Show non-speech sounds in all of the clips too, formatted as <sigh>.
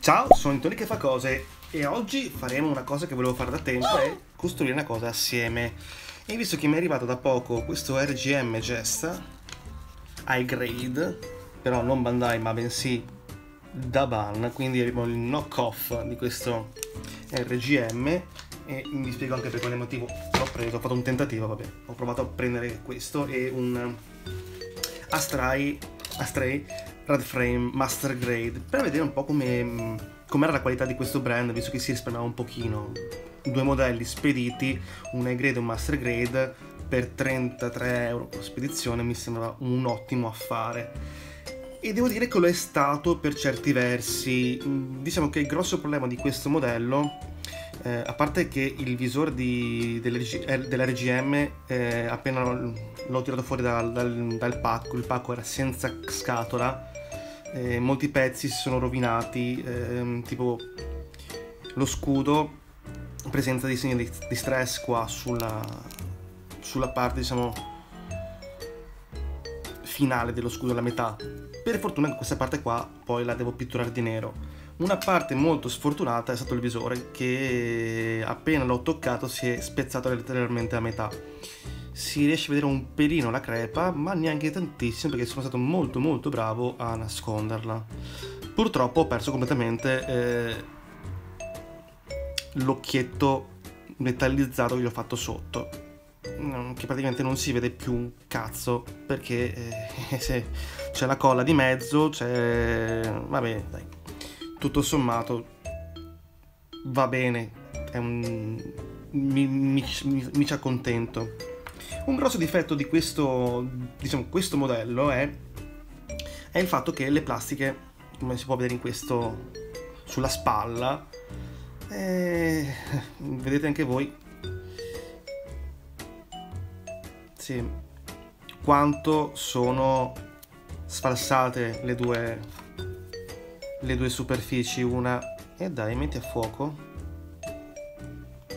Ciao, sono Antoni che fa cose e oggi faremo una cosa che volevo fare da tempo e costruire una cosa assieme. E visto che mi è arrivato da poco questo RGM Gesta high grade, però non Bandai ma bensì da Ban, quindi abbiamo il knock-off di questo RGM e vi spiego anche per quale motivo. L'ho preso, ho fatto un tentativo, vabbè, ho provato a prendere questo e un Astray, Astray Red Frame Master Grade per vedere un po' come com'era la qualità di questo brand, visto che si risparmiava un pochino. Due modelli spediti, un high grade e un master grade, per 33 euro per spedizione mi sembrava un ottimo affare. E devo dire che lo è stato per certi versi. Diciamo che il grosso problema di questo modello, eh, a parte che il visore di, dell'RGM, eh, appena l'ho tirato fuori dal, dal, dal pacco, il pacco era senza scatola, eh, molti pezzi si sono rovinati, ehm, tipo lo scudo, presenza di segni di, di stress qua sulla, sulla parte diciamo finale dello scudo, la metà. Per fortuna questa parte qua poi la devo pitturare di nero. Una parte molto sfortunata è stato il visore che appena l'ho toccato si è spezzato letteralmente a metà si riesce a vedere un pelino la crepa, ma neanche tantissimo perché sono stato molto molto bravo a nasconderla. Purtroppo ho perso completamente eh, l'occhietto metallizzato che gli ho fatto sotto, che praticamente non si vede più un cazzo perché eh, <laughs> se c'è la colla di mezzo, c'è... vabbè, dai, tutto sommato va bene, un... mi, mi, mi, mi ci accontento. Un grosso difetto di questo, diciamo, questo modello è, è il fatto che le plastiche, come si può vedere in questo, sulla spalla, eh, vedete anche voi, sì, quanto sono sfalsate le due, le due superfici, una, e dai, metti a fuoco,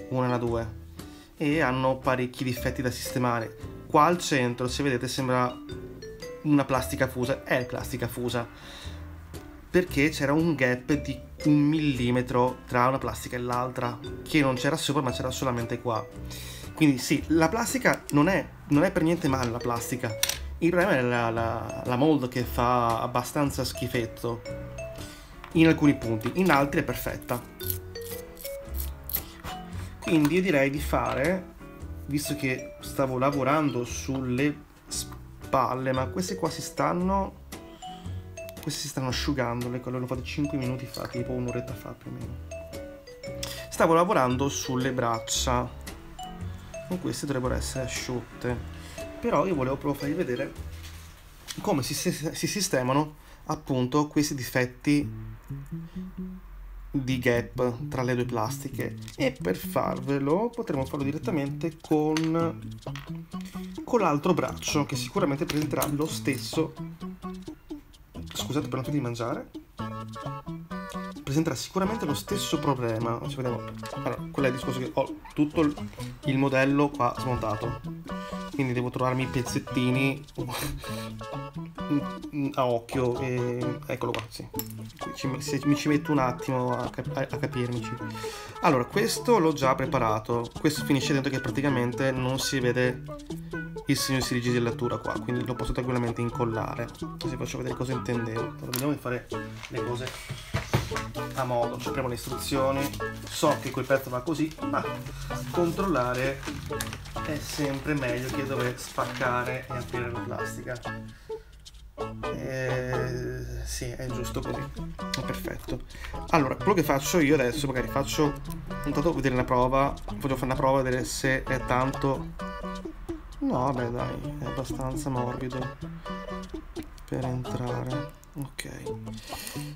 una la due e hanno parecchi difetti da sistemare. Qua al centro, se vedete, sembra una plastica fusa. È plastica fusa. Perché c'era un gap di un millimetro tra una plastica e l'altra, che non c'era sopra, ma c'era solamente qua. Quindi sì, la plastica non è, non è per niente male la plastica. Il problema è la, la, la mold che fa abbastanza schifetto in alcuni punti, in altri è perfetta. Quindi io direi di fare, visto che stavo lavorando sulle spalle, ma queste qua si stanno... Queste si stanno asciugando, le l'ho fatto 5 minuti fa, tipo un'oretta fa più o meno. Stavo lavorando sulle braccia. Con queste dovrebbero essere asciutte. Però io volevo proprio farvi vedere come si, si sistemano appunto questi difetti di gap tra le due plastiche. E per farvelo potremo farlo direttamente con, con l'altro braccio che sicuramente presenterà lo stesso. Scusate per non di mangiare presenterà sicuramente lo stesso problema. Ci vediamo. Allora quello è il discorso che ho tutto il modello qua smontato. Quindi devo trovarmi i pezzettini <laughs> a occhio e eccolo qua sì. se mi ci metto un attimo a, cap- a, capirmici. Allora questo l'ho già preparato. Questo finisce dentro che praticamente non si vede il segno di sigillatura qua quindi lo posso tranquillamente incollare. Così faccio vedere cosa intendevo. Allora vediamo di fare le cose a modo cioè apriamo le istruzioni so che quel pezzo va così ma controllare è sempre meglio che dover spaccare e aprire la plastica eh, sì, è giusto così. È perfetto. Allora, quello che faccio io adesso, magari faccio intanto vedere una prova. Voglio fare una prova, vedere se è tanto. No, beh, dai, è abbastanza morbido per entrare. Ok.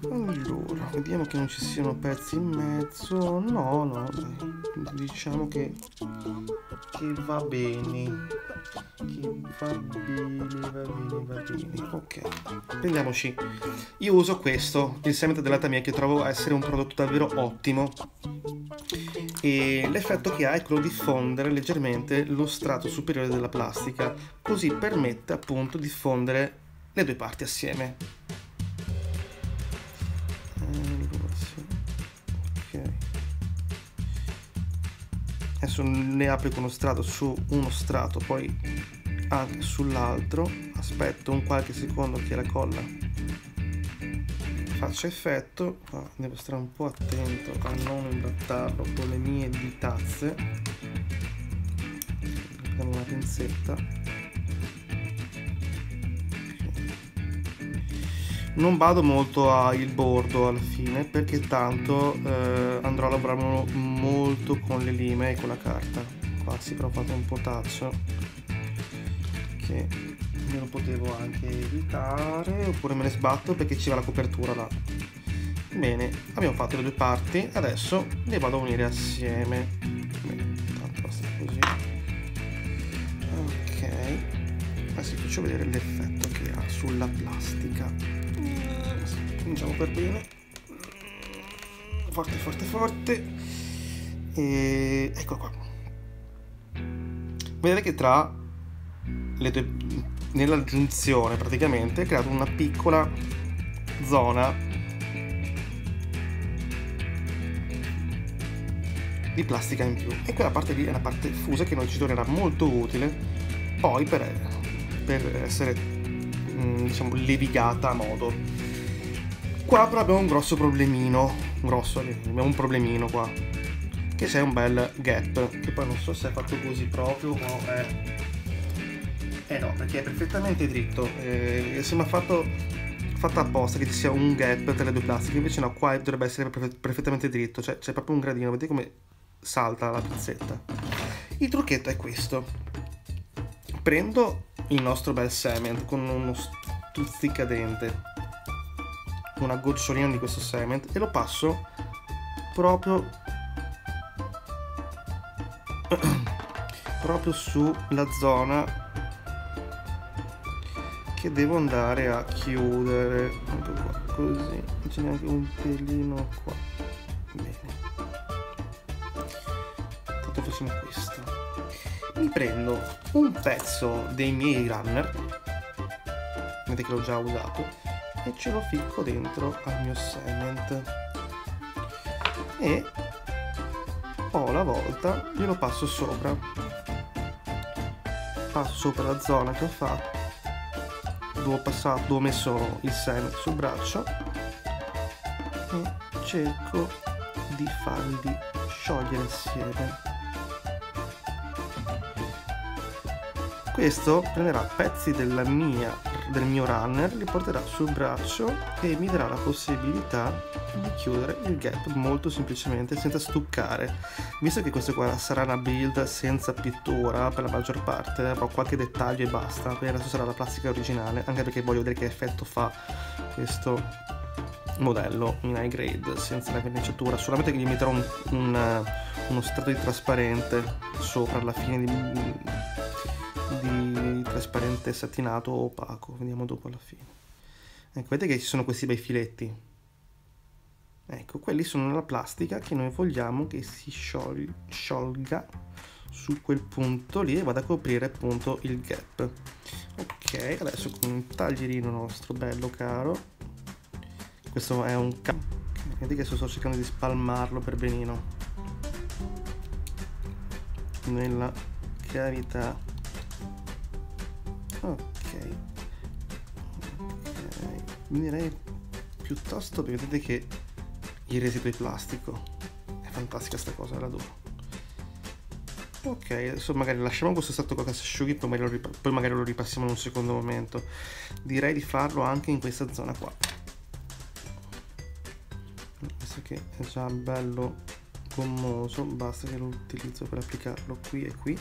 Allora, vediamo che non ci siano pezzi in mezzo. No, no. Diciamo che, che va bene. Che va bene, va bene, va bene. Ok. Prendiamoci. Io uso questo, il cement della Tamia, che trovo essere un prodotto davvero ottimo. E l'effetto che ha è quello di fondere leggermente lo strato superiore della plastica, così permette appunto di fondere le due parti assieme. Adesso ne applico uno strato su uno strato poi anche sull'altro. Aspetto un qualche secondo che la colla faccia effetto. Ah, devo stare un po' attento a non imbattarlo con le mie ditazze prendiamo una pinzetta non vado molto al bordo alla fine perché tanto eh, andrò a lavorare molto con le lime e con la carta. Qua si però ho fatto un potaccio che me lo potevo anche evitare oppure me ne sbatto perché ci va la copertura là. Bene abbiamo fatto le due parti adesso le vado a unire assieme. Bene, così. Ok adesso faccio vedere l'effetto che ha sulla plastica cominciamo per bene. Forte forte forte. E ecco qua. Vedete che tra le due nella giunzione praticamente è creato una piccola zona di plastica in più. E quella parte lì è la parte fusa che non ci tornerà molto utile poi per, per essere mm, diciamo levigata a modo Qua però abbiamo un grosso problemino, grosso, abbiamo un problemino qua, che c'è un bel gap, che poi non so se è fatto così proprio o è... Eh no, perché è perfettamente dritto, eh, sembra fatto, fatto apposta che ci sia un gap tra le due plastiche, invece no, qua dovrebbe essere perfettamente dritto, cioè c'è proprio un gradino, vedete come salta la pizzetta. Il trucchetto è questo. Prendo il nostro bel cement con uno stuzzicadente una gocciolina di questo cement e lo passo proprio <clears throat> proprio sulla zona che devo andare a chiudere. Ecco qua, così c'è neanche un pelino qua. Bene. Tanto facciamo questo. Mi prendo un pezzo dei miei runner vedete che l'ho già usato e ce lo ficco dentro al mio cement e poi la volta glielo passo sopra. Passo sopra la zona che ho fatto dove ho, passato, dove ho messo il cement sul braccio e cerco di farli sciogliere insieme. Questo prenderà pezzi della mia del mio runner li porterà sul braccio e mi darà la possibilità di chiudere il gap molto semplicemente senza stuccare. Visto che questa qua sarà una build senza pittura per la maggior parte avrò qualche dettaglio e basta quindi adesso sarà la plastica originale anche perché voglio vedere che effetto fa questo modello in high grade senza la verniciatura. Solamente che gli metterò un, un, uno strato di trasparente sopra alla fine di, di trasparente satinato opaco, vediamo dopo alla fine. Ecco, vedete che ci sono questi bei filetti. Ecco, quelli sono la plastica che noi vogliamo che si sciol sciolga su quel punto lì e vada a coprire appunto il gap. Ok, adesso con un taglierino nostro bello caro. Questo è un... Vedete che sto cercando di spalmarlo per benino. Nella cavità ok. Ok. Direi piuttosto vedete che il residuo di plastico. È fantastica sta cosa la adoro. Ok adesso magari lasciamo questo stato qua che si asciughi poi magari, lo poi magari lo ripassiamo in un secondo momento. Direi di farlo anche in questa zona qua. Visto che è già bello gommoso basta che lo utilizzo per applicarlo qui e qui.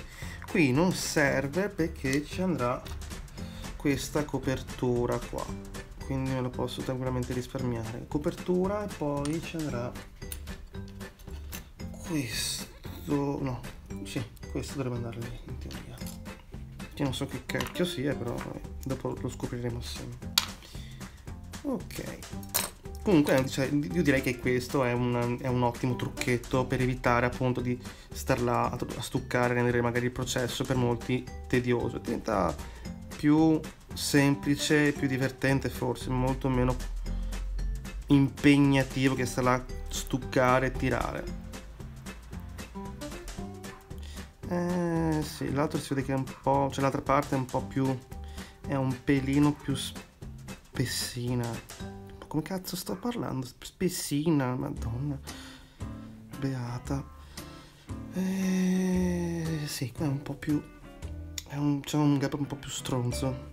Qui non serve perché ci andrà questa copertura qua. Quindi me lo posso tranquillamente risparmiare. Copertura e poi ci andrà questo no sì questo dovrebbe andare lì in teoria. Che non so che cacchio sia però dopo lo scopriremo assieme. Ok. Comunque cioè, io direi che questo è un, è un, ottimo trucchetto per evitare appunto di star là a, a stuccare rendere magari il processo per molti tedioso. Diventa più semplice, più divertente forse, molto meno impegnativo che a stuccare e tirare. Eh sì, l'altro si vede che è un po'... cioè l'altra parte è un po' più... è un pelino più spessina. Come cazzo sto parlando? Spessina, madonna. Beata. Eh, sì, qua è un po' più... Un, c'è un gap un po' più stronzo.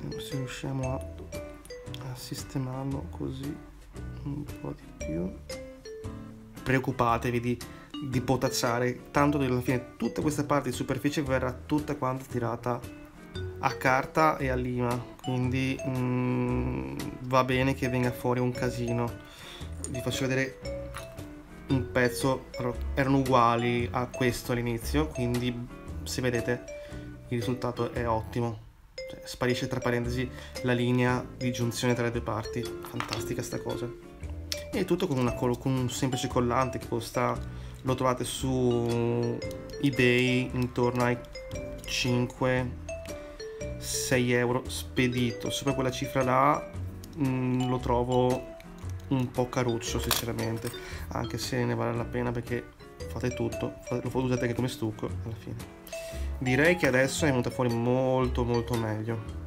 Vediamo se riusciamo a, a sistemarlo così un po' di più. Preoccupatevi di, di potazzare, tanto che alla fine tutta questa parte di superficie verrà tutta quanta tirata a carta e a lima, quindi mm, va bene che venga fuori un casino. Vi faccio vedere un pezzo, erano uguali a questo all'inizio, quindi se vedete il risultato è ottimo. Cioè, sparisce tra parentesi la linea di giunzione tra le due parti, fantastica sta cosa. E tutto con, una, con un semplice collante che costa, lo trovate su eBay intorno ai 5 6 euro spedito sopra quella cifra là mh, mm, lo trovo un po' caruccio sinceramente anche se ne vale la pena perché fate tutto lo usate anche come stucco alla fine. Direi che adesso è venuta fuori molto molto meglio.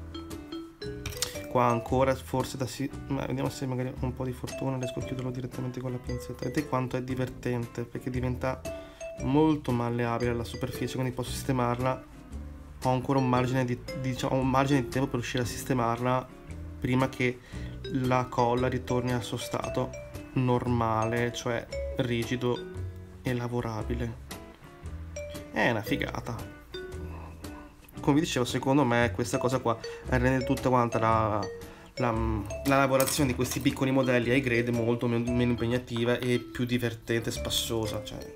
Qua ancora forse da si ma vediamo se magari un po' di fortuna riesco a chiuderlo direttamente con la pinzetta. Vedete quanto è divertente perché diventa molto malleabile la superficie quindi posso sistemarla. Ho ancora un margine di, diciamo, un margine di tempo per riuscire a sistemarla prima che la colla ritorni al suo stato normale, cioè rigido e lavorabile. È una figata. Come vi dicevo, secondo me questa cosa qua rende tutta quanta la, la, la, lavorazione di questi piccoli modelli ai grade molto meno impegnativa e più divertente e spassosa. Cioè,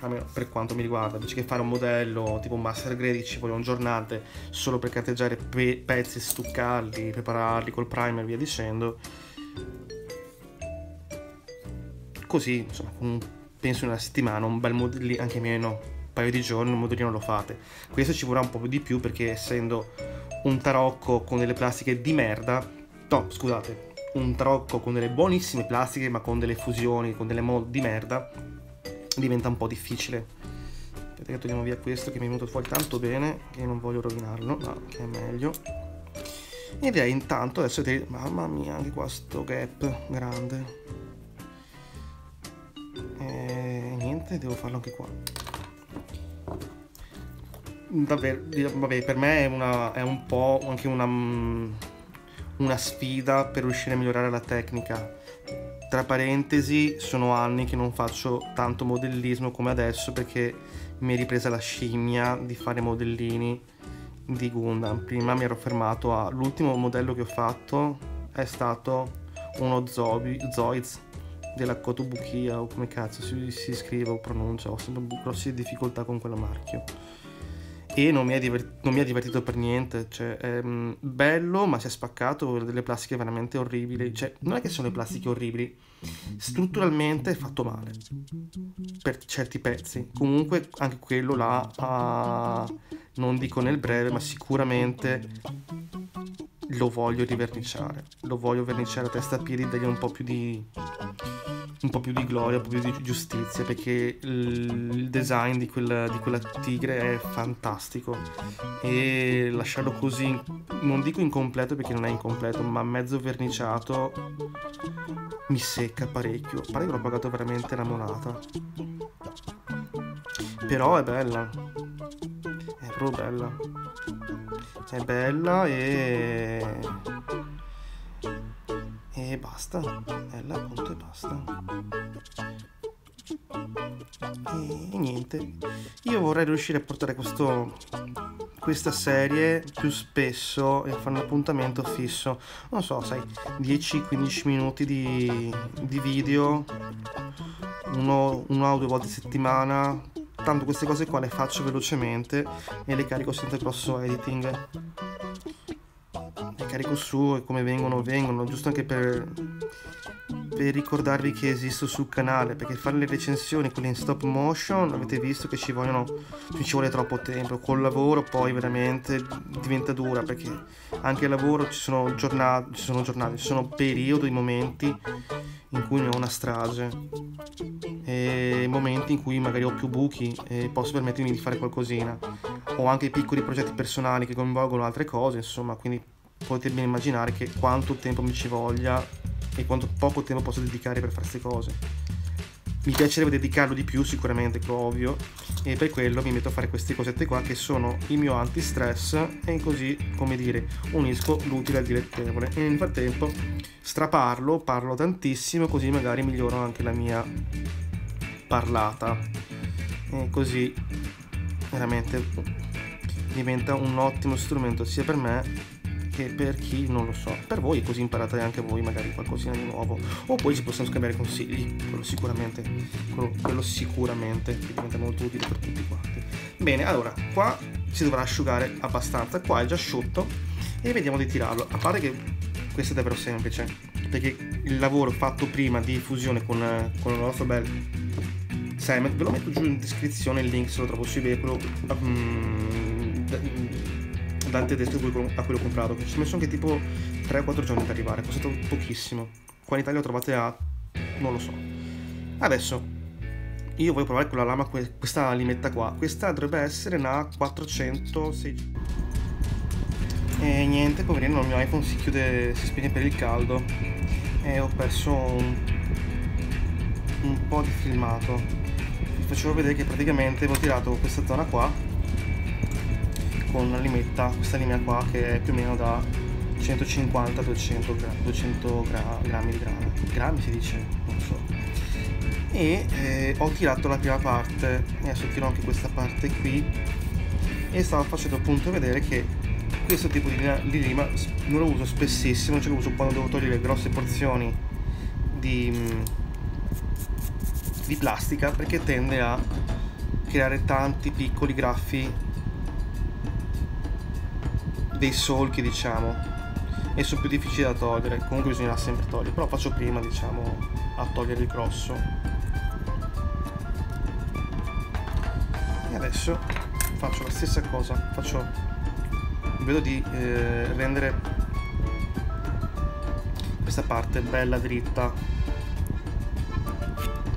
almeno per quanto mi riguarda, invece che fare un modello tipo un master grade ci vogliono giornate solo per carteggiare pe- pezzi, stuccarli, prepararli col primer e via dicendo. Così, insomma, penso in una settimana, un bel modellino, anche meno, un paio di giorni, un modellino lo fate. Questo ci vorrà un po' di più perché essendo un tarocco con delle plastiche di merda, no, scusate, un tarocco con delle buonissime plastiche ma con delle fusioni, con delle mod di merda, diventa un po' difficile. Aspetta che togliamo via questo che mi è venuto fuori tanto bene che non voglio rovinarlo, ma che è meglio. E direi intanto adesso vedete, mamma mia, anche qua sto gap grande. E niente, devo farlo anche qua. Davvero, vabbè, per me è, una, è un po' anche una, una sfida per riuscire a migliorare la tecnica tra parentesi, sono anni che non faccio tanto modellismo come adesso perché mi è ripresa la scimmia di fare modellini di Gundam. Prima mi ero fermato a... L'ultimo modello che ho fatto è stato uno Zoids della Kotobukiya o come cazzo si, si scrive o pronuncia. Ho sempre grosse difficoltà con quello marchio e non mi, divert- non mi, ha divertito per niente. Cioè, è um, bello, ma si è spaccato delle plastiche veramente orribili. Cioè, non è che sono le plastiche orribili, strutturalmente è fatto male per certi pezzi. Comunque, anche quello là, uh, non dico nel breve, ma sicuramente lo voglio riverniciare. Lo voglio verniciare a testa a piedi, dargli un po' più di un po' più di gloria, un po' più di giustizia, perché il design di quella, di quella tigre è fantastico e lasciarlo così, non dico incompleto perché non è incompleto, ma mezzo verniciato mi secca parecchio. Pare che l'ho pagato veramente la monata. Però è bella. È proprio bella. È bella e e basta bella appunto e basta. E, niente. Io vorrei riuscire a portare questo questa serie più spesso e a fare un appuntamento fisso. Non so sai 10-15 minuti di, di video uno, uno o due volte a settimana. Tanto queste cose qua le faccio velocemente e le carico senza grosso editing carico su e come vengono vengono, giusto anche per, per ricordarvi che esisto sul canale, perché fare le recensioni, quelle in stop motion, avete visto che ci, vogliono, ci vuole troppo tempo, col lavoro poi veramente diventa dura, perché anche al lavoro ci sono giornate, ci sono, giornate, ci sono periodi, momenti in cui ne ho una strage eh, momenti in cui magari ho più buchi e posso permettermi di fare qualcosina. Ho anche piccoli progetti personali che coinvolgono altre cose, insomma, quindi potete ben immaginare che quanto tempo mi ci voglia e quanto poco tempo posso dedicare per fare queste cose. Mi piacerebbe dedicarlo di più sicuramente, ovvio, e per quello mi metto a fare queste cosette qua che sono il mio anti-stress e così, come dire, unisco l'utile al dilettevole. E nel frattempo straparlo, parlo tantissimo, così magari miglioro anche la mia parlata. E così veramente diventa un ottimo strumento sia per me che per chi non lo so, per voi così imparate anche voi magari qualcosina di nuovo o poi ci possiamo scambiare consigli, quello sicuramente, quello, quello sicuramente che diventa molto utile per tutti quanti. Bene, allora qua si dovrà asciugare abbastanza, qua è già asciutto e vediamo di tirarlo, a parte che questo è davvero semplice, perché il lavoro fatto prima di fusione con, con il nostro bel Simon, ve lo metto giù in descrizione il link se lo trovo su eBay, quello um, dante tedesco a quello comprato, che ci ho messo anche tipo 3-4 giorni per arrivare, è costato pochissimo. Qua in Italia lo trovate a... non lo so. Adesso, io voglio provare con la lama questa limetta qua. Questa dovrebbe essere una 406. E niente, poverino, il mio iPhone si chiude, si spegne per il caldo. E ho perso un, un po' di filmato. Vi facevo vedere che praticamente ho tirato questa zona qua con una limetta, questa linea qua che è più o meno da 150-200 gra 200 gra grammi di grana, grammi si dice, non so. E eh, ho tirato la prima parte, adesso tiro anche questa parte qui. E stavo facendo appunto vedere che questo tipo di, di lima non lo uso spessissimo, ce lo uso quando devo togliere grosse porzioni di, mm, di plastica perché tende a creare tanti piccoli graffi dei solchi diciamo e sono più difficili da togliere comunque bisogna sempre togliere però faccio prima diciamo a togliere il grosso. E adesso faccio la stessa cosa faccio vedo di eh, rendere questa parte bella dritta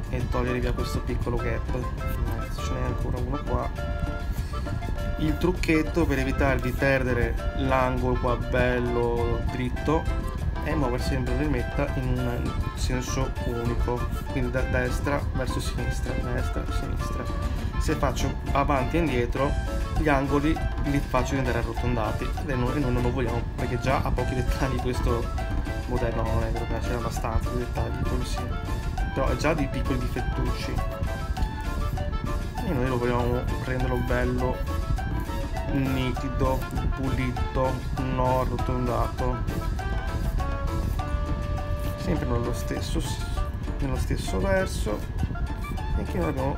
e togliere via questo piccolo gap. Ce n'è ancora uno qua il trucchetto per evitare di perdere l'angolo qua bello dritto è muovere sempre l'elmetta in senso unico quindi da destra verso sinistra destra sinistra. Se faccio avanti e indietro gli angoli li faccio diventare arrotondati e noi non lo vogliamo perché già ha pochi dettagli questo modello non è vero c'è abbastanza di dettagli quello sì però ha già dei piccoli difettucci. E noi lo vogliamo renderlo bello nitido, pulito, non arrotondato. Sempre nello stesso, nello stesso verso. E che abbiamo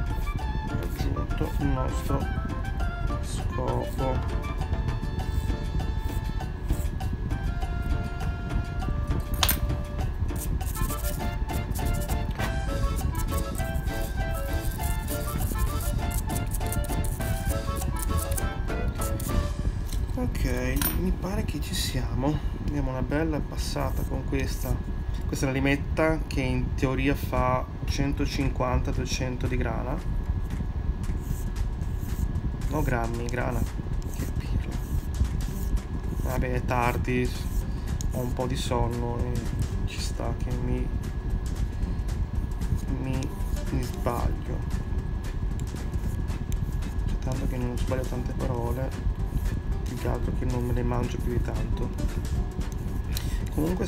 raggiunto il nostro scopo una bella passata con questa. Questa è una limetta che in teoria fa 150-200 di grana. No grammi, grana. Che pirla. Vabbè è tardi ho un po' di sonno e ci sta che mi mi, mi sbaglio. C'è tanto che non sbaglio tante parole che altro che non me ne mangio più di tanto comunque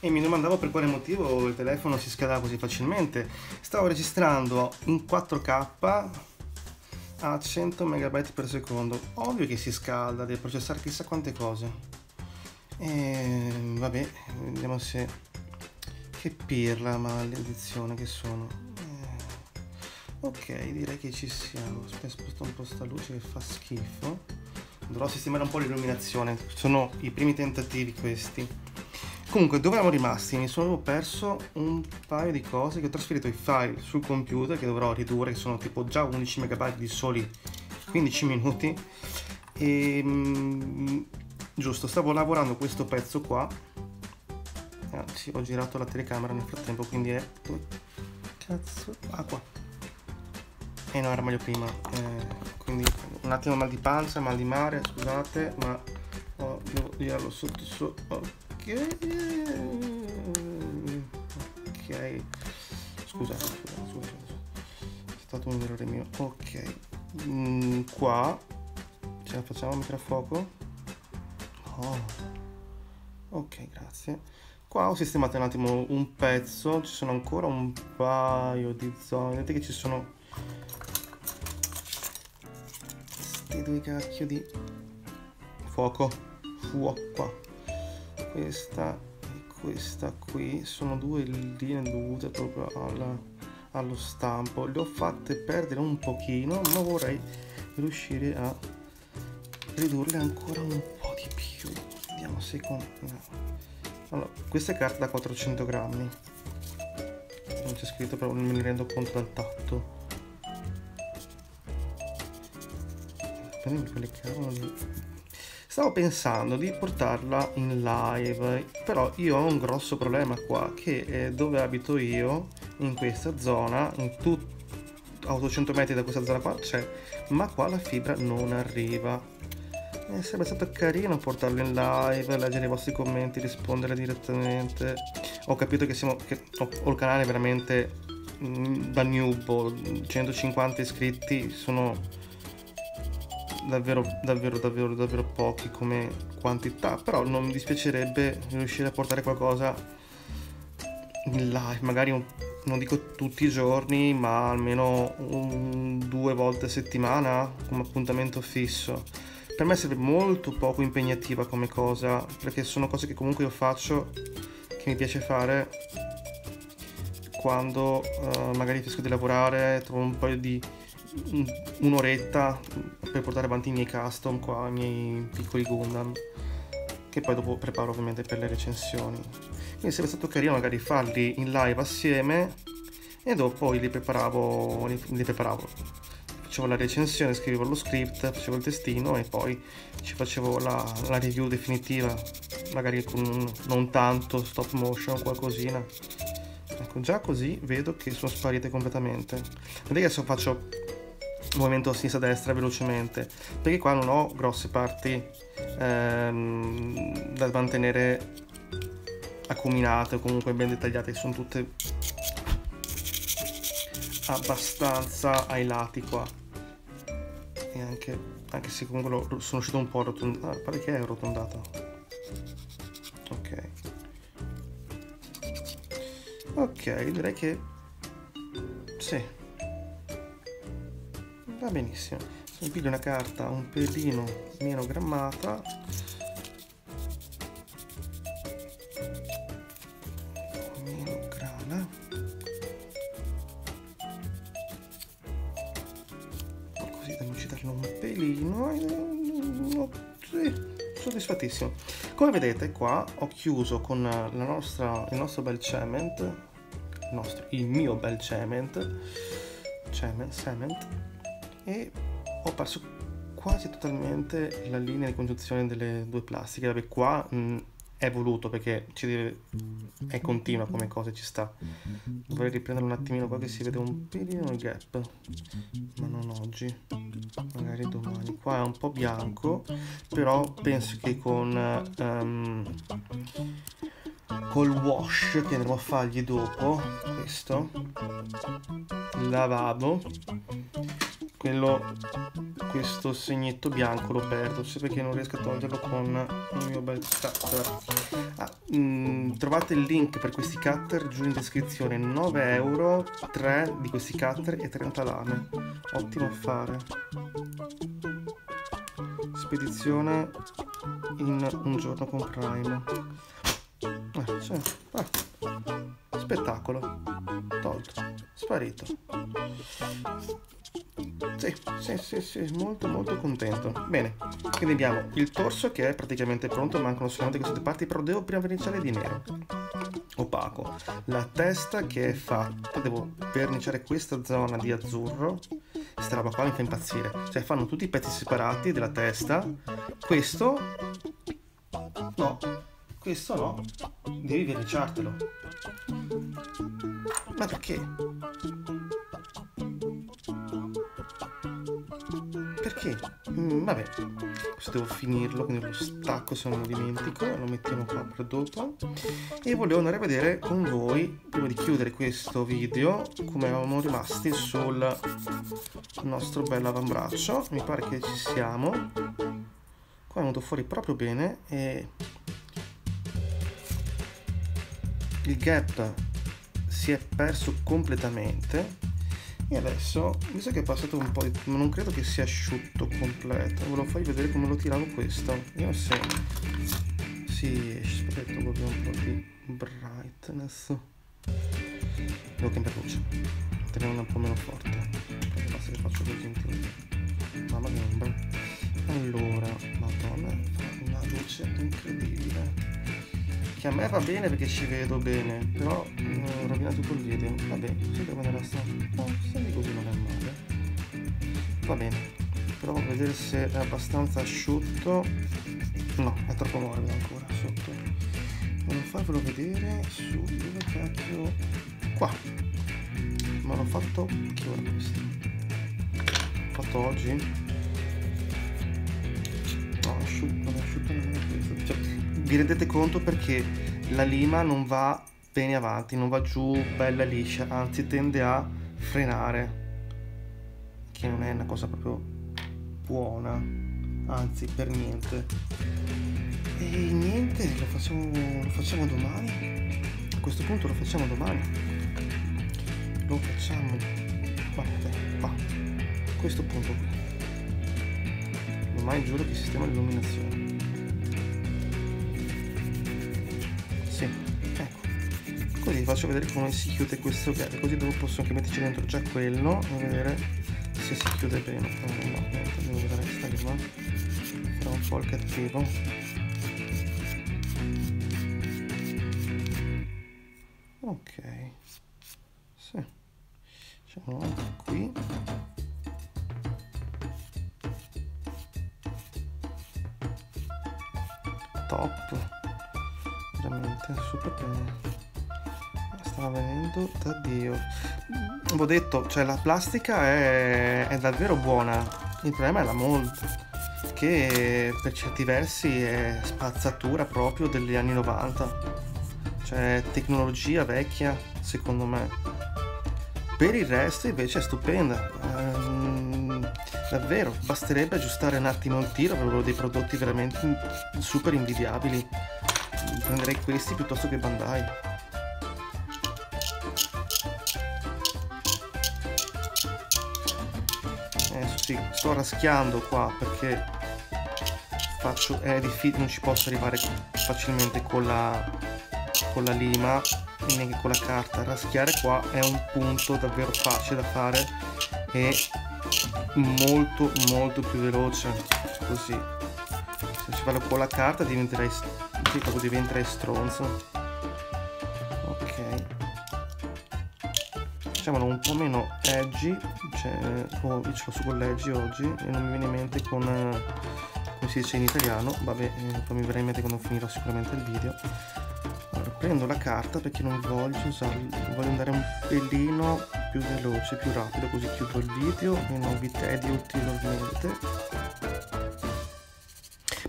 e mi domandavo per quale motivo il telefono si scaldava così facilmente. Stavo registrando in 4k a 100 MB per secondo. Ovvio che si scalda deve processare chissà quante cose. E vabbè vediamo se che pirla maledizione che sono. Ok, direi che ci siamo. Aspetta, sposto un po' sta luce che fa schifo. Dovrò sistemare un po' l'illuminazione. Sono i primi tentativi questi. Comunque, dove eravamo rimasti? Mi sono perso un paio di cose che ho trasferito i file sul computer che dovrò ridurre, che sono tipo già 11 MB di soli 15 minuti. E... Mm, giusto, stavo lavorando questo pezzo qua. Anzi, ho girato la telecamera nel frattempo, quindi è... Cazzo. E eh no, era meglio prima. Eh, quindi un attimo mal di pancia, mal di mare, scusate, ma oh, devo dirlo sotto sotto. Ok. Ok. Scusa, scusa, scusa, scusa. È stato un errore mio. Ok. Mm, qua ce la facciamo mettere a fuoco? Oh. Ok, grazie. Qua ho sistemato un attimo un pezzo, ci sono ancora un paio di zone. Vedete che ci sono questi due cacchio di fuoco. Fuoco. Questa e questa qui sono due linee dovute proprio alla, allo stampo. Le ho fatte perdere un pochino, ma vorrei riuscire a ridurle ancora un po' di più. Vediamo se con... Allora, questa è carta da 400 grammi. Non c'è scritto, però non me ne rendo conto dal tatto. Quelle cavoli. Stavo pensando di portarla in live, però io ho un grosso problema qua, che è dove abito io, in questa zona, in tutto a 800 metri da questa zona qua c'è, ma qua la fibra non arriva eh, sarebbe stato carino portarlo in live, leggere i vostri commenti, rispondere direttamente. Ho capito che siamo. Che ho, ho il canale veramente mm, da noob, 150 iscritti sono davvero, davvero, davvero, davvero pochi come quantità. Però non mi dispiacerebbe riuscire a portare qualcosa in live, magari un, non dico tutti i giorni, ma almeno un, due volte a settimana come appuntamento fisso per me sarebbe molto poco impegnativa come cosa, perché sono cose che comunque io faccio, che mi piace fare quando uh, magari finisco di lavorare, trovo un paio di un'oretta per portare avanti i miei custom qua, i miei piccoli Gundam che poi dopo preparo ovviamente per le recensioni quindi sarebbe stato carino magari farli in live assieme e dopo li preparavo li, li preparavo facevo la recensione, scrivevo lo script, facevo il testino e poi ci facevo la, la review definitiva, magari con non tanto stop motion o qualcosina. Ecco, già così vedo che sono sparite completamente. Vedete che adesso faccio movimento sinistra-destra velocemente, perché qua non ho grosse parti ehm, da mantenere acuminate o comunque ben dettagliate, sono tutte abbastanza ai lati qua. E anche, anche se comunque lo, sono uscito un po' arrotondato ah, pare che è arrotondato. Ok. Ok direi che sì va benissimo. Se piglio una carta un pelino meno grammata. Soddisfattissimo. Come vedete qua ho chiuso con nostra, il nostro bel cement, il, nostro, il mio bel cement, cement, cement, e ho perso quasi totalmente la linea di congiunzione delle due plastiche. Vabbè, qua mh, è voluto perché deve, è continua come cosa ci sta. Vorrei riprendere un attimino qua che si vede un pelino il gap ma non oggi. Magari domani. Qua è un po' bianco però penso che con um, col wash che andremo a fargli dopo questo lavabo quello questo segnetto bianco lo perdo cioè perché non riesco a toglierlo con il mio bel cutter. Ah, mh, mm, trovate il link per questi cutter giù in descrizione. 9 euro 3 di questi cutter e 30 lame. Ottimo affare. Spedizione in un giorno con Prime. Eh, cioè, ah, spettacolo. Tolto. Sparito sì, sì, sì, sì, molto molto contento. Bene, quindi abbiamo il torso che è praticamente pronto, mancano solamente queste parti, però devo prima verniciare di nero. Opaco. La testa che è fatta, devo verniciare questa zona di azzurro. Questa roba qua mi fa impazzire. Cioè fanno tutti i pezzi separati della testa. Questo... No, questo no, devi verniciartelo. Ma perché? Perché? Mm, vabbè, questo devo finirlo, quindi lo stacco se non lo dimentico, lo mettiamo qua per dopo. E volevo andare a vedere con voi, prima di chiudere questo video, come eravamo rimasti sul nostro bel avambraccio. Mi pare che ci siamo. Qua è venuto fuori proprio bene e il gap si è perso completamente e adesso visto che è passato un po' di ma non credo che sia asciutto completo. Volevo farvi vedere come lo tiravo questo. Io se esce aspetta proprio un po' di brightness. Devo cambiare luce tenere un po' meno forte. Basta che faccio così in mamma mia allora madonna una luce incredibile che a me va bene perché ci vedo bene, però eh, rovina tutto il video. Vabbè, sempre come nella strada. No, se così non è male. Va bene. Provo a vedere se è abbastanza asciutto. No, è troppo morbido ancora sotto. Voglio farvelo vedere su dove cacchio. Qua. Ma l'ho fatto. Che ora questo? L'ho fatto oggi? No, asciutto, non è asciutto nemmeno questo. Cioè, vi rendete conto perché la lima non va bene avanti, non va giù bella liscia, anzi tende a frenare, che non è una cosa proprio buona, anzi per niente. E niente, lo facciamo, lo facciamo domani. A questo punto lo facciamo domani. Lo facciamo, guardate, qua, a questo punto qui. Domani giuro che sistema l'illuminazione. Così vi faccio vedere come si chiude questo gap, così dopo posso anche metterci dentro già quello e vedere se si chiude bene. Oh, no, niente, devo vedere sta lima. Farò un po' il cattivo. Ok. Sì. Facciamo qui. Top veramente super bene stava venendo da dio. Ho detto cioè la plastica è, è davvero buona. Il problema è la mold che per certi versi è spazzatura proprio degli anni 90 cioè tecnologia vecchia secondo me. Per il resto invece è stupenda. Ehm, davvero basterebbe aggiustare un attimo il tiro avevo dei prodotti veramente super invidiabili. Prenderei questi piuttosto che Bandai adesso sì, sto raschiando qua perché faccio, è difficile, non ci posso arrivare facilmente con la, con la lima neanche con la carta. Raschiare qua è un punto davvero facile da fare e molto molto più veloce così. Se ci vado con la carta diventerei sì, proprio diventerei stronzo. Ok. Facciamolo un po' meno edgy cioè, oh, io ce l'ho su con l'edgy oggi e non mi viene in mente con come si dice in italiano vabbè eh, poi mi verrà in mente quando finirò sicuramente il video. Allora prendo la carta perché non voglio usare voglio andare un pelino più veloce più rapido così chiudo il video e non vi tedio ulteriormente.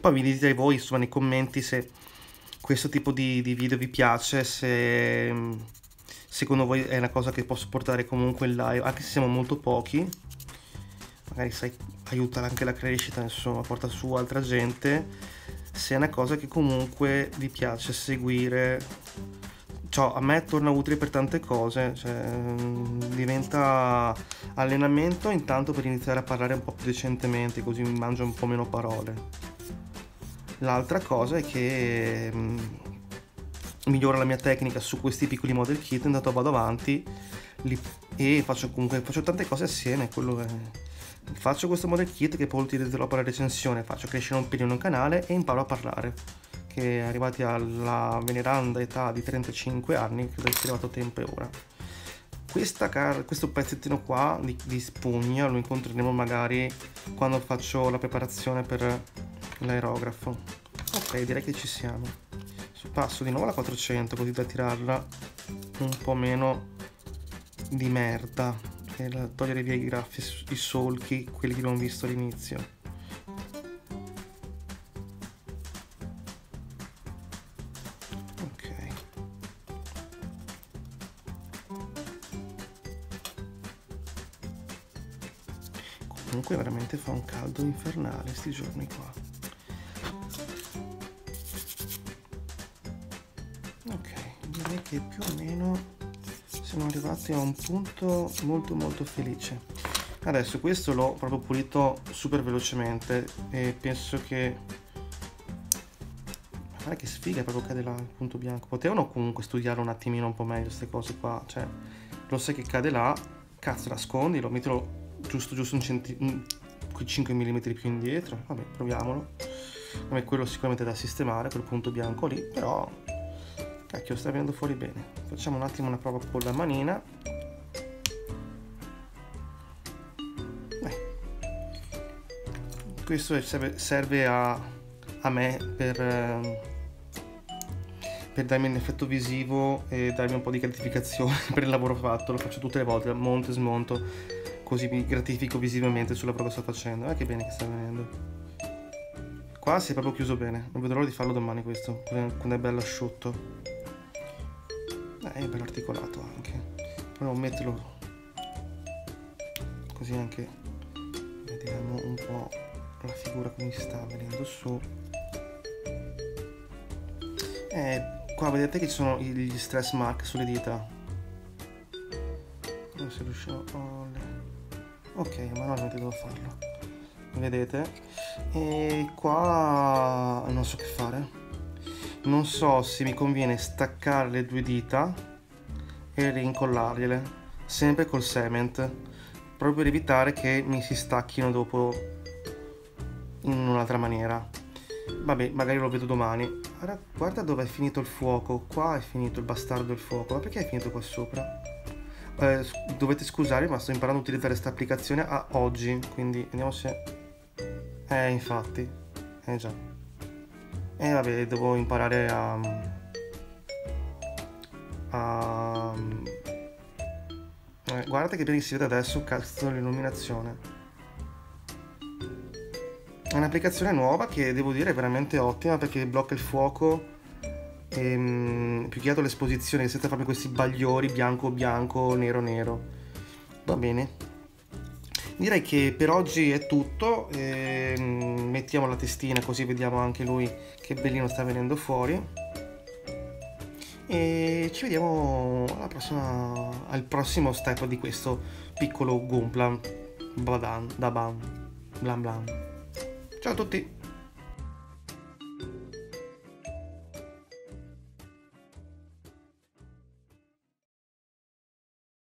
Poi vi dite voi insomma nei commenti se questo tipo di, di video vi piace, se secondo voi è una cosa che posso portare comunque in live, anche se siamo molto pochi, magari sai, aiuta anche la crescita, insomma, porta su altra gente, se è una cosa che comunque vi piace seguire, cioè, a me torna utile per tante cose, cioè, diventa allenamento intanto per iniziare a parlare un po' più decentemente, così mi mangio un po' meno parole. L'altra cosa è che mm, migliora la mia tecnica su questi piccoli model kit, intanto vado avanti li, e faccio comunque faccio tante cose assieme, quello è, faccio questo model kit che poi utilizzerò per la recensione, faccio crescere un pelino un canale e imparo a parlare che arrivati alla veneranda età di 35 anni credo sia arrivato tempo e ora. Car- questo pezzettino qua di, di spugna lo incontreremo magari quando faccio la preparazione per l'aerografo. Ok direi che ci siamo passo di nuovo alla 400 così da tirarla un po' meno di merda per togliere via i graffi, i solchi, quelli che abbiamo visto all'inizio. Ok. Comunque veramente fa un caldo infernale sti giorni qua. Che più o meno siamo arrivati a un punto molto molto felice. Adesso questo l'ho proprio pulito super velocemente e penso che guarda che sfiga proprio cade là il punto bianco. Potevano comunque studiare un attimino un po' meglio queste cose qua cioè lo sai che cade là cazzo nascondilo mettilo giusto giusto un centimetro 5 mm più indietro vabbè proviamolo. A me quello sicuramente da sistemare quel punto bianco lì però Cacchio, sta venendo fuori bene. Facciamo un attimo una prova con la manina. Beh. Questo serve, serve a, a, me per, ehm, per darmi un effetto visivo e darmi un po' di gratificazione <laughs> per il lavoro fatto. Lo faccio tutte le volte, monto e smonto, così mi gratifico visivamente sul lavoro che sto facendo. Ah, che bene che sta venendo. Qua si è proprio chiuso bene, non vedo l'ora di farlo domani questo, quando è bello asciutto è bello articolato anche. Proviamo a metterlo così anche vediamo un po' la figura come sta venendo su. Eh, qua vedete che ci sono gli stress mark sulle dita. Non se riusciamo a... ok manualmente devo farlo. Vedete? E qua non so che fare non so se mi conviene staccare le due dita e rincollargliele sempre col cement proprio per evitare che mi si stacchino dopo in un'altra maniera. Vabbè magari lo vedo domani. Ora, guarda dove è finito il fuoco. Qua è finito il bastardo il fuoco. Ma perché è finito qua sopra? Eh, dovete scusare ma sto imparando a utilizzare questa applicazione a oggi. Quindi vediamo se eh infatti. Eh già e eh, vabbè, devo imparare a... a eh, guardate che bene si vede adesso, cazzo, l'illuminazione. È un'applicazione nuova che devo dire è veramente ottima perché blocca il fuoco e mm, più che altro l'esposizione senza proprio questi bagliori bianco bianco, nero nero. Va bene. Direi che per oggi è tutto, ehm, mettiamo la testina così vediamo anche lui che bellino sta venendo fuori. E ci vediamo prossima, al prossimo step di questo piccolo Gumplan Badan Daban Blan Blan. Ciao a tutti!